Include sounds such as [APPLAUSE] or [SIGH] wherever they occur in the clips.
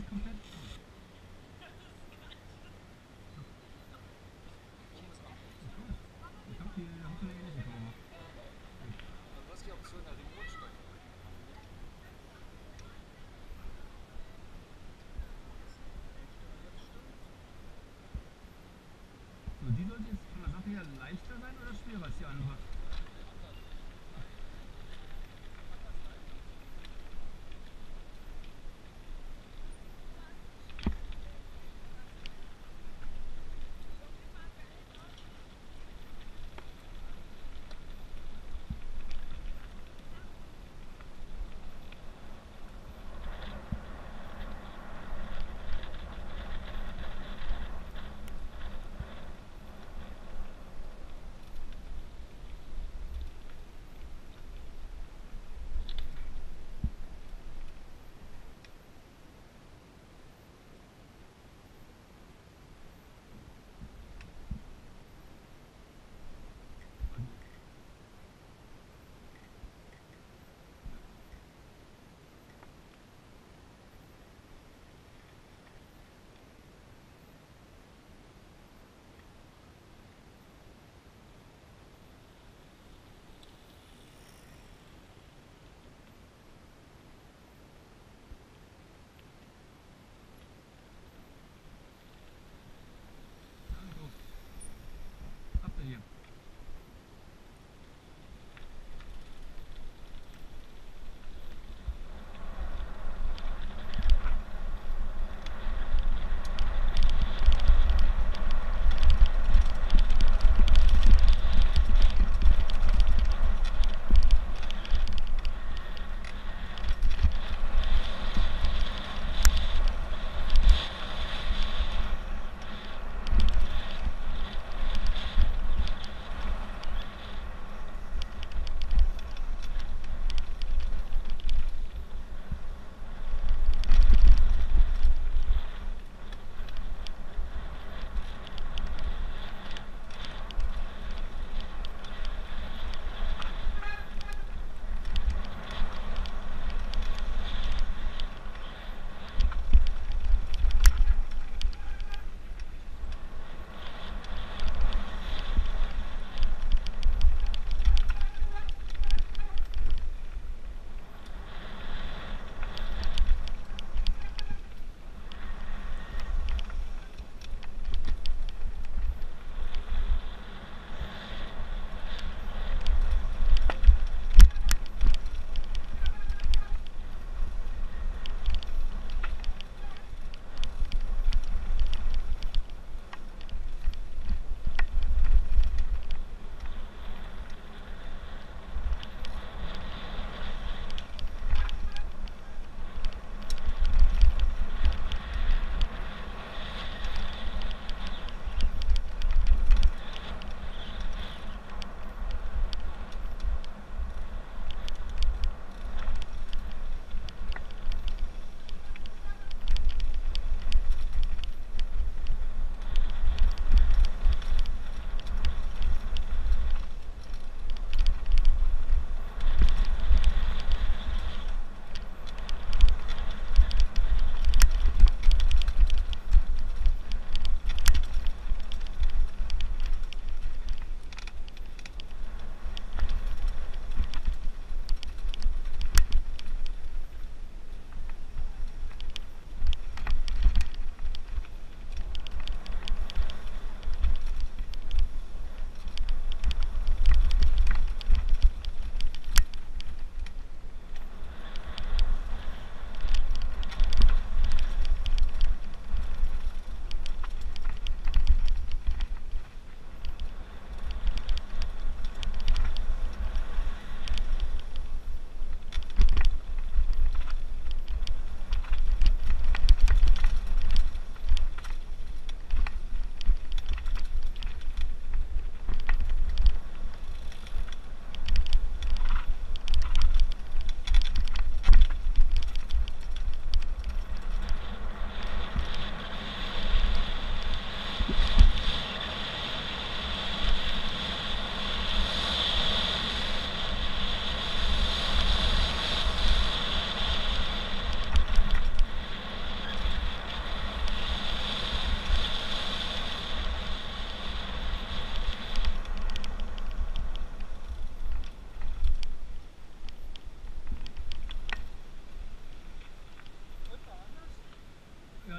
Ist komplett. So, die sollte jetzt von der Sache her leichter sein oder schwerer als die andere?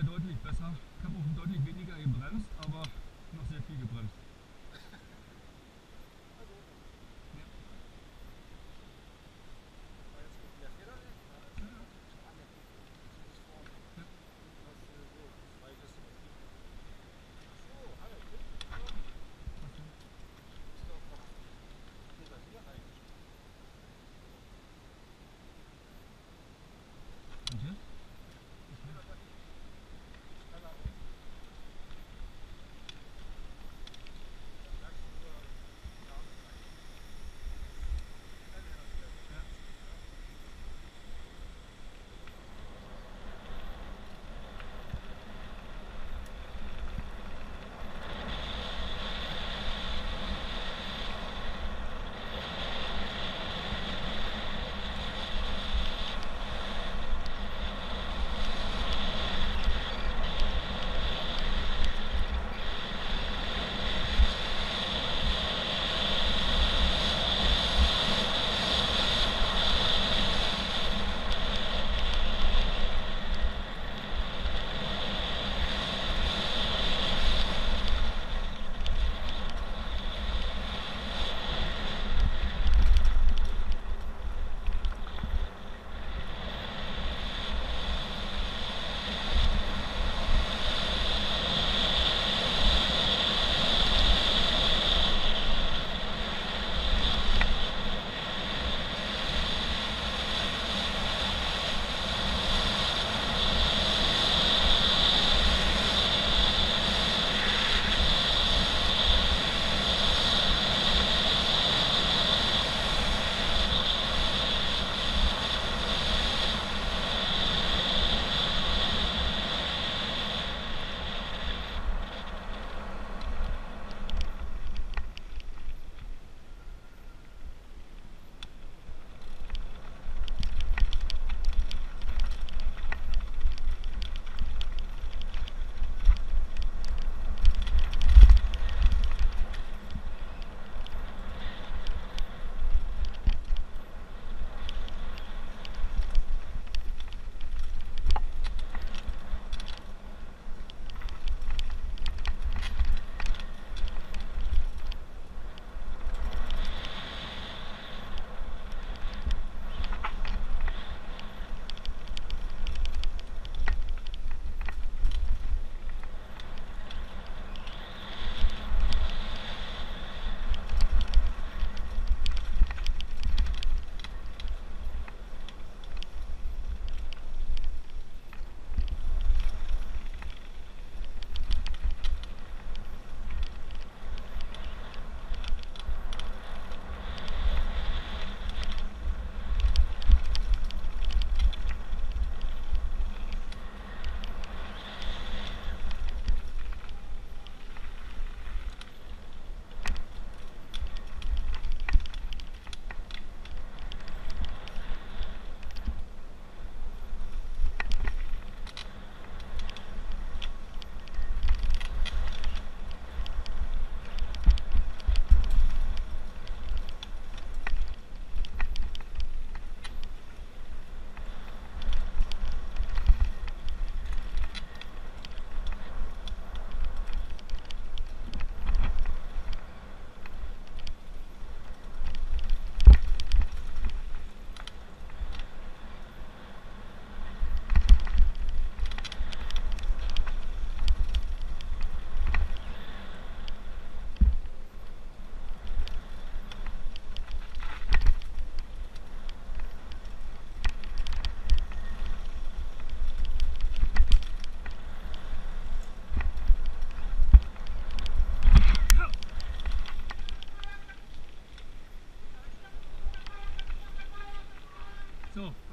Deutlich besser. Ich habe auch deutlich weniger gebremst, aber noch sehr viel gebremst.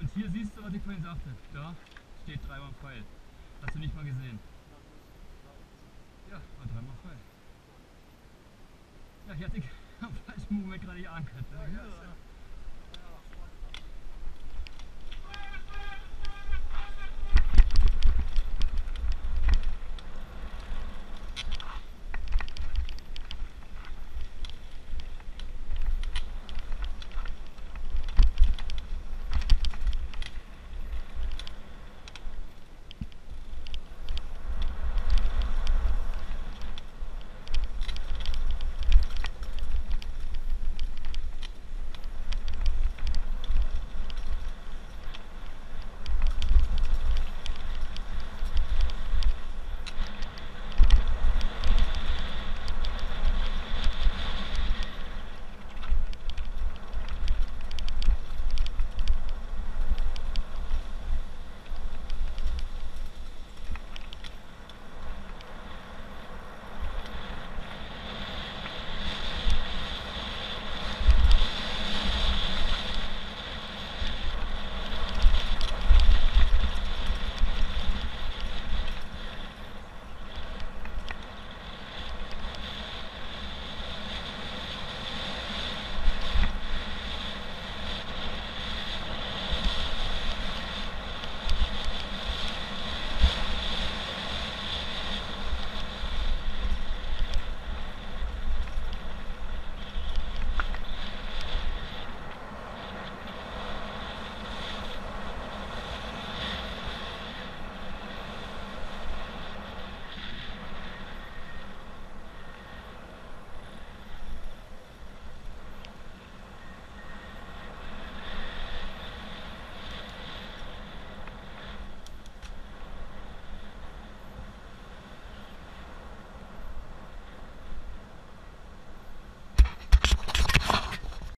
Und hier siehst du, was ich vorhin sagte. Da steht dreimal Pfeil. Hast du nicht mal gesehen. Ja, war dreimal Pfeil. Ja, ich [LAUGHS] hatte am falschen Moment gerade. Ja, ja, ja.